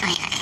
Detroit.